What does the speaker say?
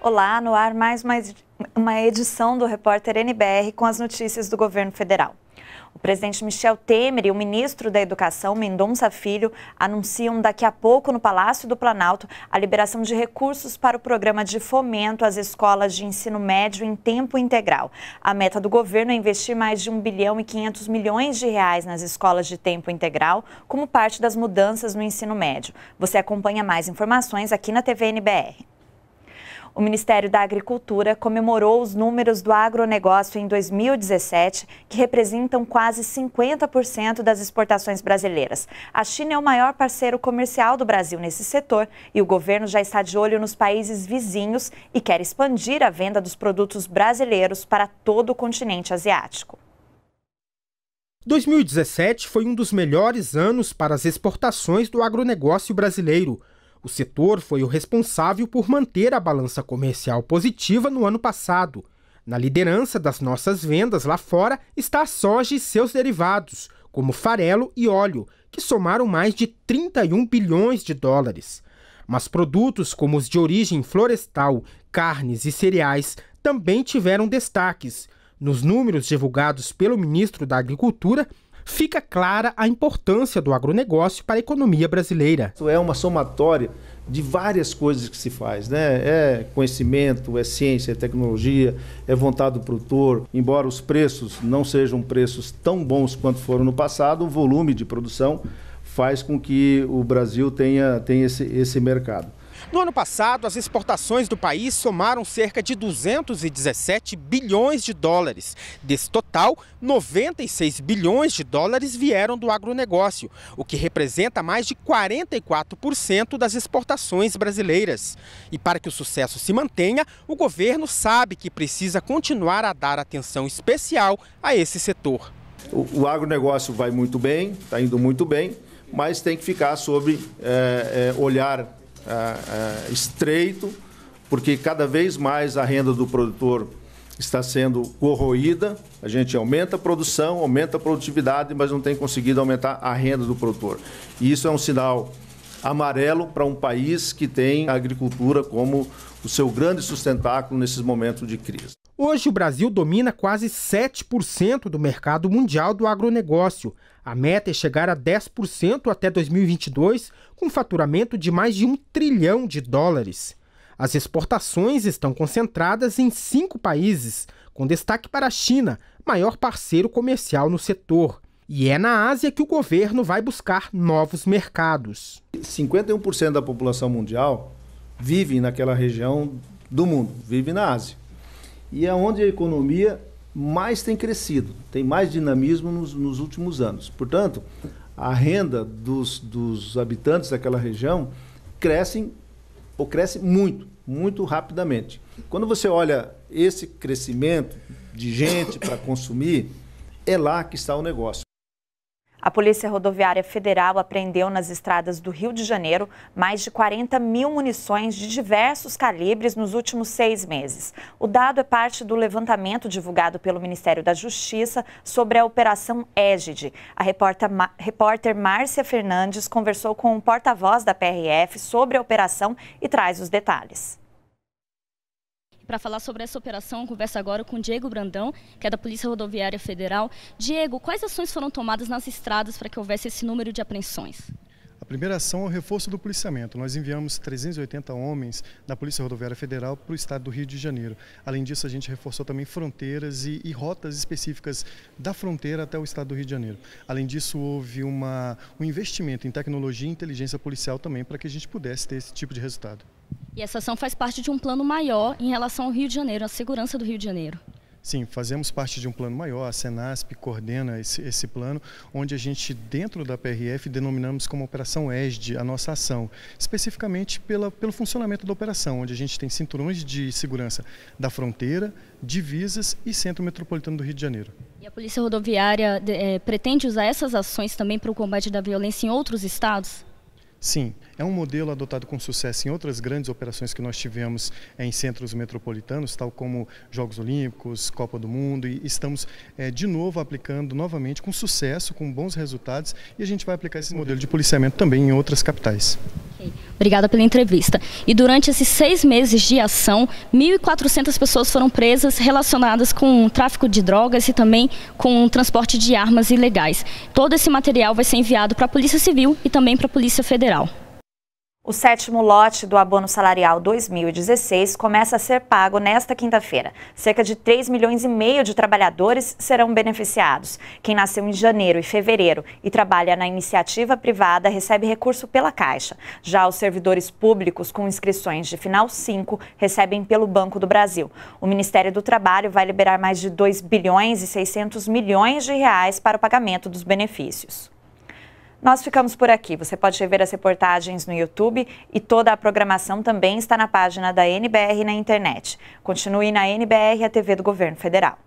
Olá, no ar mais uma edição do Repórter NBR com as notícias do governo federal. O presidente Michel Temer e o ministro da Educação, Mendonça Filho, anunciam daqui a pouco no Palácio do Planalto a liberação de recursos para o programa de fomento às escolas de ensino médio em tempo integral. A meta do governo é investir mais de 1 bilhão e 500 milhões de reais nas escolas de tempo integral, como parte das mudanças no ensino médio. Você acompanha mais informações aqui na TV NBR. O Ministério da Agricultura comemorou os números do agronegócio em 2017, que representam quase 50% das exportações brasileiras. A China é o maior parceiro comercial do Brasil nesse setor e o governo já está de olho nos países vizinhos e quer expandir a venda dos produtos brasileiros para todo o continente asiático. 2017 foi um dos melhores anos para as exportações do agronegócio brasileiro. O setor foi o responsável por manter a balança comercial positiva no ano passado. Na liderança das nossas vendas lá fora está a soja e seus derivados, como farelo e óleo, que somaram mais de 31 bilhões de dólares. Mas produtos como os de origem florestal, carnes e cereais também tiveram destaques. Nos números divulgados pelo ministro da Agricultura, fica clara a importância do agronegócio para a economia brasileira. É uma somatória de várias coisas que se faz, né? É conhecimento, é ciência, é tecnologia, é vontade do produtor. Embora os preços não sejam preços tão bons quanto foram no passado, o volume de produção faz com que o Brasil tenha, tenha esse, esse mercado. No ano passado, as exportações do país somaram cerca de 217 bilhões de dólares. Desse total, 96 bilhões de dólares vieram do agronegócio, o que representa mais de 44% das exportações brasileiras. E para que o sucesso se mantenha, o governo sabe que precisa continuar a dar atenção especial a esse setor. O, o agronegócio vai muito bem, está indo muito bem, mas tem que ficar sob é, é, olhar é, estreito, porque cada vez mais a renda do produtor está sendo corroída. A gente aumenta a produção, aumenta a produtividade, mas não tem conseguido aumentar a renda do produtor. E isso é um sinal amarelo para um país que tem a agricultura como o seu grande sustentáculo nesses momentos de crise. Hoje, o Brasil domina quase 7% do mercado mundial do agronegócio. A meta é chegar a 10% até 2022, com faturamento de mais de um trilhão de dólares. As exportações estão concentradas em cinco países, com destaque para a China, maior parceiro comercial no setor. E é na Ásia que o governo vai buscar novos mercados. 51% da população mundial vive naquela região do mundo, vive na Ásia e é onde a economia mais tem crescido, tem mais dinamismo nos, nos últimos anos. Portanto, a renda dos, dos habitantes daquela região cresce ou cresce muito, muito rapidamente. Quando você olha esse crescimento de gente para consumir, é lá que está o negócio. A Polícia Rodoviária Federal apreendeu nas estradas do Rio de Janeiro mais de 40 mil munições de diversos calibres nos últimos seis meses. O dado é parte do levantamento divulgado pelo Ministério da Justiça sobre a Operação Égide. A repórter, Márcia Fernandes conversou com o porta-voz da PRF sobre a operação e traz os detalhes. Para falar sobre essa operação, conversa agora com Diego Brandão, que é da Polícia Rodoviária Federal. Diego, quais ações foram tomadas nas estradas para que houvesse esse número de apreensões? A primeira ação é o reforço do policiamento. Nós enviamos 380 homens da Polícia Rodoviária Federal para o estado do Rio de Janeiro. Além disso, a gente reforçou também fronteiras e, e, rotas específicas da fronteira até o estado do Rio de Janeiro. Além disso, houve uma, um investimento em tecnologia e inteligência policial também para que a gente pudesse ter esse tipo de resultado. E essa ação faz parte de um plano maior em relação ao Rio de Janeiro, a segurança do Rio de Janeiro. Sim, fazemos parte de um plano maior, a Senasp coordena esse, esse, plano, onde a gente, dentro da PRF, denominamos como Operação ESD a nossa ação, especificamente pela, pelo funcionamento da operação, onde a gente tem cinturões de segurança da fronteira, divisas e centro metropolitano do Rio de Janeiro. E a Polícia Rodoviária é, pretende usar essas ações também para o combate da violência em outros estados? Sim, É um modelo adotado com sucesso em outras grandes operações que nós tivemos em centros metropolitanos, tal como Jogos Olímpicos, Copa do Mundo, e estamos é, de novo aplicando novamente com sucesso, com bons resultados, e a gente vai aplicar esse modelo de policiamento também em outras capitais. Obrigada pela entrevista. E durante esses seis meses de ação, 1.400 pessoas foram presas relacionadas com tráfico de drogas e também com transporte de armas ilegais. Todo esse material vai ser enviado para a Polícia Civil e também para a Polícia Federal. O sétimo lote do abono salarial 2016 começa a ser pago nesta quinta-feira. Cerca de 3 milhões e meio de trabalhadores serão beneficiados. Quem nasceu em janeiro e fevereiro e trabalha na iniciativa privada recebe recurso pela Caixa. Já os servidores públicos com inscrições de final 5 recebem pelo Banco do Brasil. O Ministério do Trabalho vai liberar mais de 2 bilhões e 600 milhões de reais para o pagamento dos benefícios. Nós ficamos por aqui. Você pode rever as reportagens no YouTube e toda a programação também está na página da NBR na internet. Continue na NBR, a TV do Governo Federal.